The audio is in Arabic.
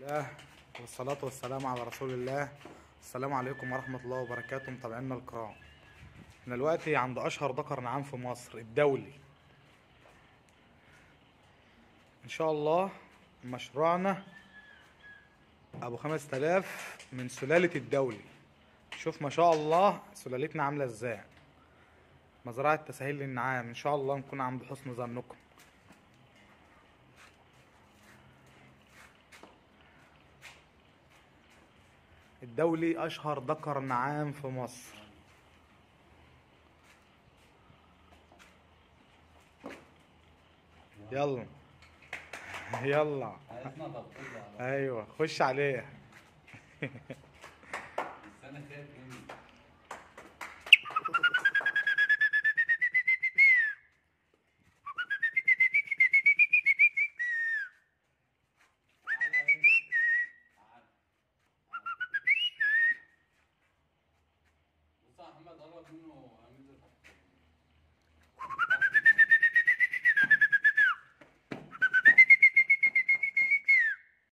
الله والصلاة والسلام على رسول الله. السلام عليكم ورحمة الله وبركاته. متابعينا الكرام إحنا دلوقتي عند أشهر ذكر نعام في مصر الدولي. إن شاء الله مشروعنا أبو خمس تلاف من سلالة الدولي. شوف ما شاء الله سلالتنا عاملة إزاي. مزرعة تسهيل للنعام إن شاء الله نكون عند حسن ظنكم. الدولي أشهر ذكر نعام في مصر. يلا. يلا. أيوه خش عليه 한번 날아가 죽노 아니들